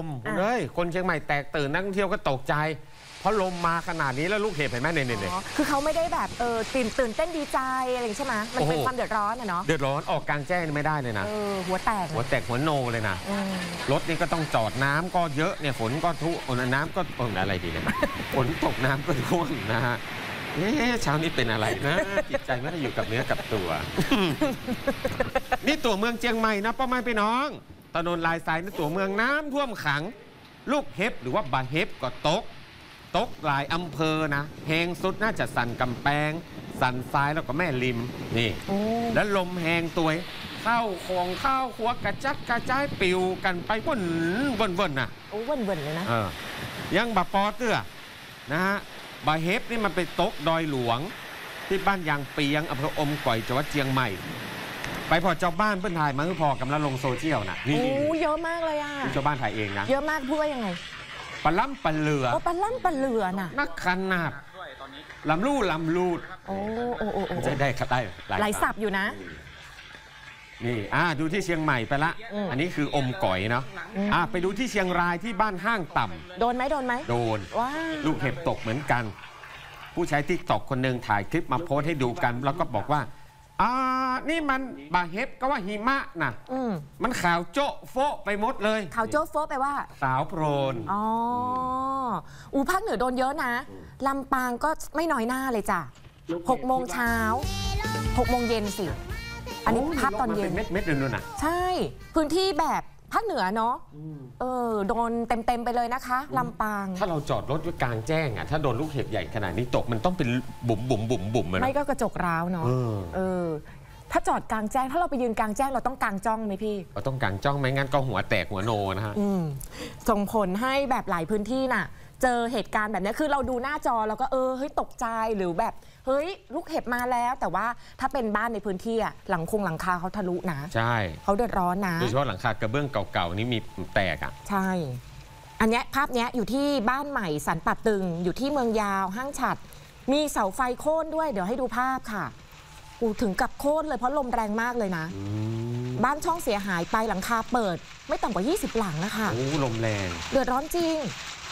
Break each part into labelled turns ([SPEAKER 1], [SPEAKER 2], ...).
[SPEAKER 1] ลมคุณเอ้ยคนเชียงใหม่แตกตื่นนักท่องเที่ยวก็ตกใจ เพราะลมมาขนาดนี้แล้วลูกเห็บเห็นไหมเนี่ยเนี่ยเนี่ย
[SPEAKER 2] อ๋อคือเขาไม่ได้แบบเออตื่นตื่นเต้นดีใจอะไรอย่างนี้ใช่ไหมมันเป็น
[SPEAKER 1] โอ้โห
[SPEAKER 2] ความเดือดร้อนอะเนาะ
[SPEAKER 1] เดือดร้อนออกกลางแจ้งไม่ได้เลยนะ
[SPEAKER 2] เออหัวแตก
[SPEAKER 1] หัวแตกหัวโนเลยนะ
[SPEAKER 2] อืม
[SPEAKER 1] รถนี่ก็ต้องจอดน้ำก็เยอะเนี่ยฝนก็ทุเออน้ำก็เอออะไรดีเนี่ยฝนตกน้ำก็ท่วมนะฮะเอ๊ะเช้านี้เป็นอะไรนะจิตใจไม่ได้อยู่กับเนื้อกับตัว นี่ตัวเมืองเชียงใหม่นะป้าไม่ไปน้อง ถนนลายทรายนี่ตัวเมืองน้ำท่วมขัง ลูกเห็บหรือว่าบาเห็บก็ตก ตกหลายอำเภอนะแหงสุดน่าจะสันกำแพงสันทรายแล้วก็แม่ริมนี่
[SPEAKER 2] โอ้
[SPEAKER 1] แล้วลมแหงตัวเข้าของเข้าหัวกระจัดกระจายปิวกันไปว่นว่นว่นน่ะ
[SPEAKER 2] โอ้เว่นๆเลยนะ
[SPEAKER 1] เออยังบะปอเตื้อนะฮะบะเฮฟนี่มันไปตกดอยหลวง ที่บ้านยางเปียงอำเภออมก่อยจังหวัดเชียงใหม่ ไปพอเจ้าบ้านเพื่อนถ่ายมาคือพอกำลังลงโซเชียลนะนี่
[SPEAKER 2] โอ้
[SPEAKER 1] นี่
[SPEAKER 2] เยอะมากเลยอะ
[SPEAKER 1] นี่เจ้าบ้านถ่ายเองนะ
[SPEAKER 2] เยอะมากพูดว่ายังไง
[SPEAKER 1] ปลาล้ำปลาเหลือ
[SPEAKER 2] โอ้ปลาล่ำปลาเหลือน่ะ
[SPEAKER 1] นักขนาดลำลู่ลำลูด
[SPEAKER 2] โอ้โอ้โอ้โอ้
[SPEAKER 1] จะได้คัดได้
[SPEAKER 2] หลายสับอยู่นะ
[SPEAKER 1] นี่อ่าดูที่เชียงใหม่ไปละ
[SPEAKER 2] อืม
[SPEAKER 1] อันนี้คืออมก่อยเนาะ
[SPEAKER 2] อืม
[SPEAKER 1] อ่าไปดูที่เชียงรายที่บ้านห้างต่ำ
[SPEAKER 2] โดนไหมโดนไหม
[SPEAKER 1] โดน
[SPEAKER 2] ว้า
[SPEAKER 1] ลูกเห็บตกเหมือนกัน ผู้ใช้ TikTok คนหนึ่งถ่ายคลิปมาโพสต์ให้ดูกัน แล้วก็บอกว่า อ่านี่มันบ่าเห็บก็ว่าหิมะนะ
[SPEAKER 2] อืม
[SPEAKER 1] มันขาวโจ๊ะโฟะไปหมดเลย
[SPEAKER 2] ขาวโจ๊ะโฟะไปว่า
[SPEAKER 1] สาวโปรน
[SPEAKER 2] อ๋ออูภาคเหนือโดนเยอะนะ ลำปางก็ไม่น้อยหน้าเลยจ้ะหกโมงเช้าหกโมงเย็นสิ อันนี้ภาพตอนเย็น
[SPEAKER 1] เม็ดเม็ดๆเลยนู่นน่ะ
[SPEAKER 2] ใช่ พื้นที่แบบ ภาคเหนือเนาะเออโดนเต็ม ๆ ไปเลยนะคะลำปาง
[SPEAKER 1] ถ้าเราจอดรถไว้กลางแจ้งอะถ้าโดนลูกเห็บใหญ่ขนาดนี้ตกมันต้องเป็นบุ๋มบุ๋มบุ๋มบุ๋มๆๆอะ
[SPEAKER 2] ไม่
[SPEAKER 1] นะ
[SPEAKER 2] ก็กระจกร้าวเนาะ
[SPEAKER 1] เออ
[SPEAKER 2] เออถ้าจอดกลางแจ้ง ถ้าเราไปยืนกลางแจ้งเราต้องกลางจ้องไหมพี่
[SPEAKER 1] เราต้องกลางจ้องไหมงั้นก็หัวแตกหัวโนนะฮะ
[SPEAKER 2] อืมส่งผลให้แบบหลายพื้นที่น่ะ เจอเหตุการณ์แบบเนี้ยคือเราดูหน้าจอแล้วก็เออเฮ้ยตกใจหรือแบบ เฮ้ย ลูกเห็บมาแล้ว แต่ว่าถ้าเป็นบ้านในพื้นที่อะหลังคงหลังคาเขาทะลุนะ
[SPEAKER 1] ใช่
[SPEAKER 2] เขาเดือดร้อนนะ
[SPEAKER 1] โดยเฉพาะหลังคากระเบื้องเก่าๆนี่มีแตกอะ
[SPEAKER 2] ใช่ อันเนี้ยภาพเนี้ยอยู่ที่บ้านใหม่สันปัดตึง อยู่ที่เมืองยาวห้างฉัด มีเสาไฟโค่นด้วยเดี๋ยวให้ดูภาพค่ะอูถึงกับโค่นเลยเพราะลมแรงมากเลยนะ บ้านช่องเสียหายไปหลังคาเปิด ไม่ต่ำกว่า 20 หลังนะคะ
[SPEAKER 1] โอ้ลมแรง
[SPEAKER 2] เดือดร้อนจริง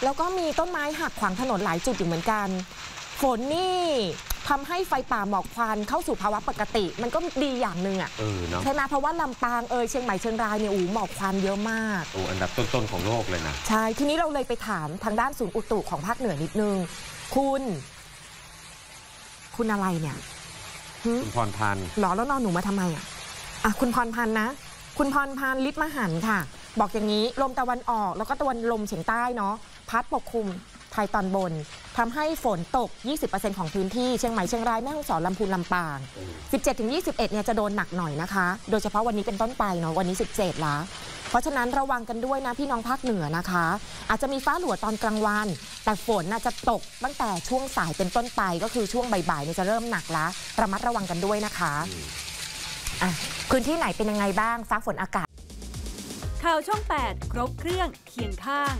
[SPEAKER 2] แล้วก็มีต้นไม้หักขวางถนนหลายจุดอยู่เหมือนกัน ฝนนี่ทำให้ไฟป่าหมอกควันเข้าสู่ภาวะปกติ มันก็ดีอย่างหนึ่งอะ
[SPEAKER 1] เออเนาะ
[SPEAKER 2] ใช่ไหมเพราะว่าลำปางเอยเชียงใหม่เชียงรายเนี่ยอูหมอกควันเยอะมาก
[SPEAKER 1] โอ้อันดับต้นๆของโลกเลยนะ
[SPEAKER 2] ใช่ ทีนี้เราเลยไปถามทางด้านศูนย์อุตุของภาคเหนือนิดนึง คุณ คุณอะไรเนี่ยหึ
[SPEAKER 1] คุณพรพันธ์
[SPEAKER 2] หรอแล้วนอนหนูมาทำไมอะอะ คุณพรพันธ์นะ คุณพรพันธ์ลิศมหันต์ค่ะ บอกอย่างนี้ลมตะวันออกแล้วก็ตะวันลมเฉียงใต้เนาะ พัดปกคลุมไทยตอนบนทำให้ฝนตก 20%ของพื้นที่เชียงใหม่เชียงรายแม่ฮ่องสอนลำพูนลำปาง 17-21 เนี่ยจะโดนหนักหน่อยนะคะ โดยเฉพาะวันนี้เป็นต้นไปเนาะวันนี้ 17ละเพราะฉะนั้นระวังกันด้วยนะพี่น้องภาคเหนือนะคะ อาจจะมีฟ้าหลัวตอนกลางวัน แต่ฝนน่าจะตกตั้งแต่ช่วงสายเป็นต้นไปก็คือช่วงบ่ายๆเนี่ยจะเริ่มหนักละระมัดระวังกันด้วยนะคะอะพื้นที่ไหนเป็นยังไงบ้างฟ้าฝนอากาศ
[SPEAKER 3] ข่าวช่อง 8 ครบเครื่องเคียงข้าง